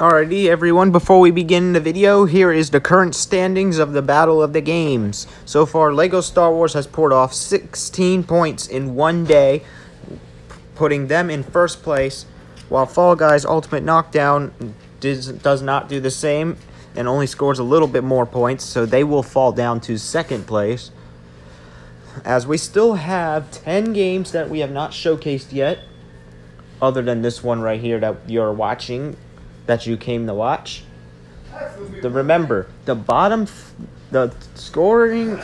Alrighty, everyone, before we begin the video, here is the current standings of the Battle of the Games. So far, LEGO Star Wars has poured off 16 points in one day, putting them in first place, while Fall Guys Ultimate Knockdown does, does not do the same and only scores a little bit more points, so they will fall down to second place. As we still have 10 games that we have not showcased yet, other than this one right here that you're watching, that you came to watch. The, remember, the bottom, the scoring,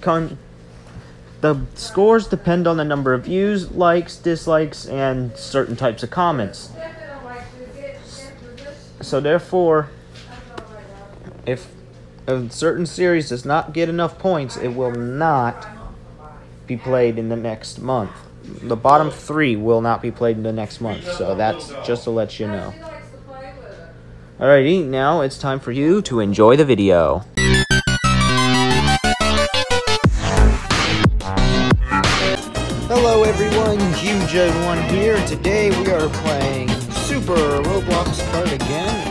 con, the scores depend on the number of views, likes, dislikes, and certain types of comments. So therefore, if a certain series does not get enough points, it will not be played in the next month. The bottom three will not be played in the next month, so that's just to let you know. Alrighty, now it's time for you to enjoy the video. Hello everyone, Huge1 here. Today we are playing Super Roblox Kart again.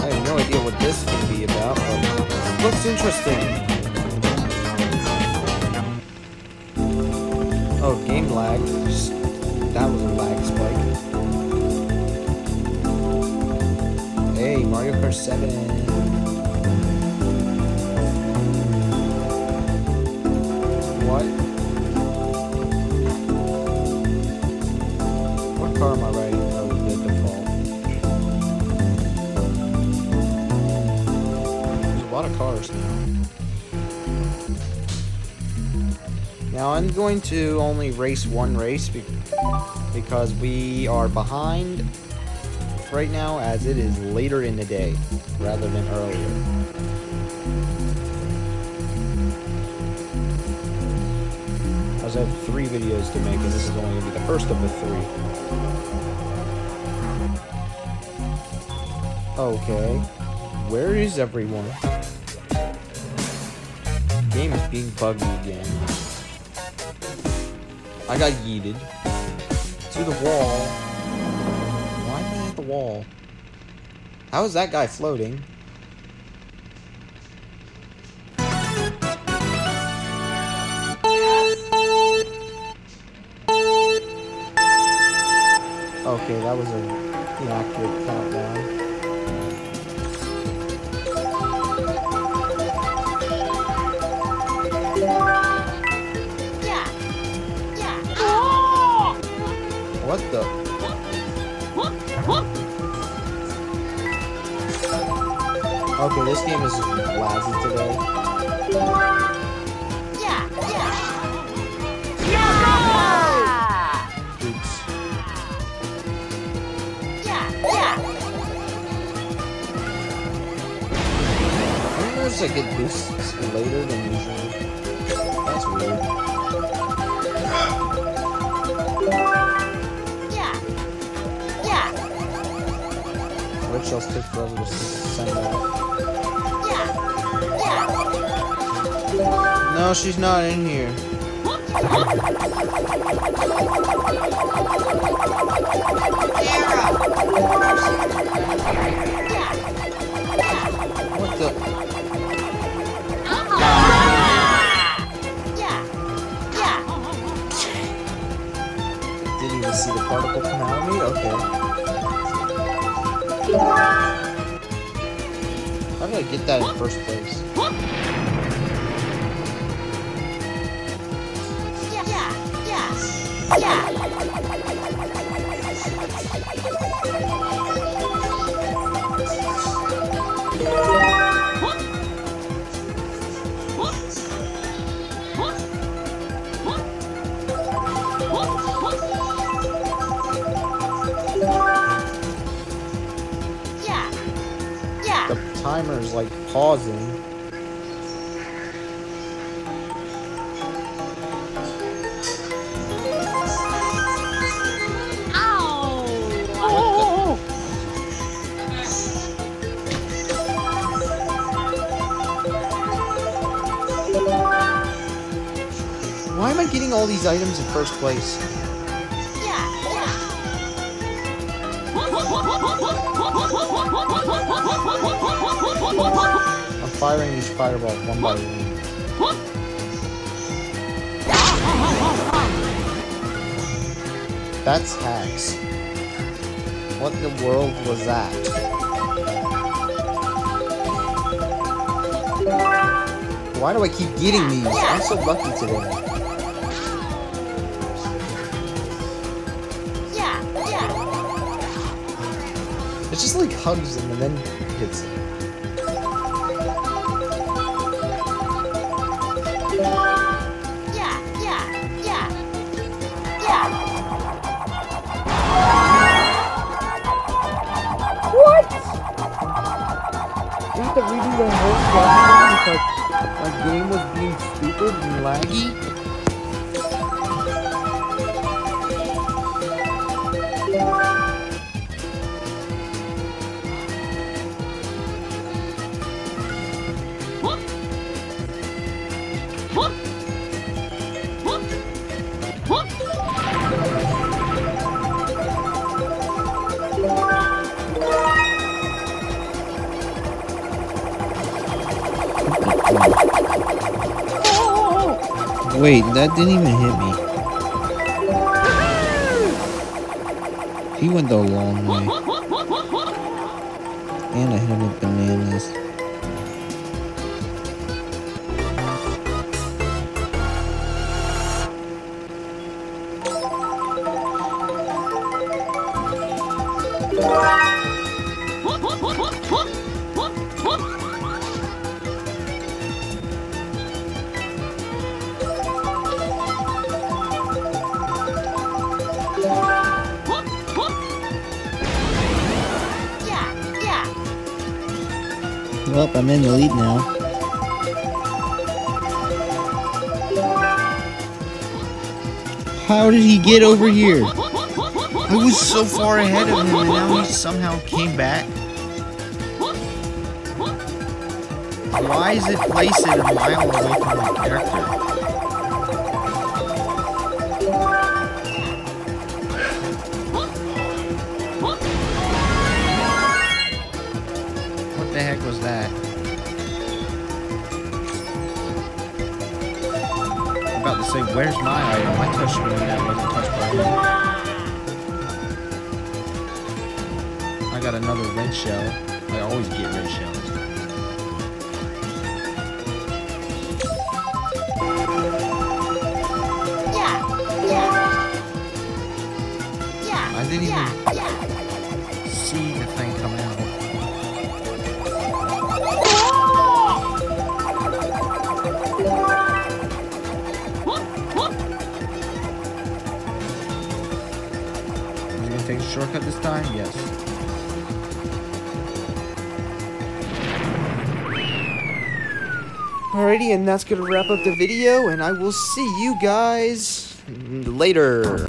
I have no idea what this can be about, but looks interesting. Oh, game lag. That was a lag spike. Mario Kart 7. What? What car am I riding? Oh, the default. There's a lot of cars now. Now I'm going to only race one race be because we are behind right now as it is later in the day rather than earlier. As I have three videos to make and this is only going to be the first of the three. Okay. Where is everyone? Game is being buggy again. I got yeeted to the wall wall. How is that guy floating? Okay, that was an inaccurate countdown. What the? Okay, this game is lousy today. Yeah, yeah. Yeah! Yeah, yeah. I notice I get boosts later than usual. That's weird. Red shells take forever to send out. No, she's not in here. What How did I get that in first place? Yeah. The pausing. Why am I getting all these items in first place? Yeah, yeah. Firing these fireballs one by one. That's hacks. What in the world was that? Why do I keep getting these? I'm so lucky today. It just like hugs them and then hits them. The whole squad because my game was being stupid and laggy. Wait, that didn't even hit me. He went the long way. And I hit him with bananas. Well, I'm in the lead now. How did he get over here? I was so far ahead of him and now he somehow came back. Why is it placed a mile away from my character? The heck was that? I'm about to say, where's my item? I touched one that wasn't touched by him. I got another red shell. I always get red shells. Shortcut this time? Yes. Alrighty, and that's gonna wrap up the video, and I will see you guys later.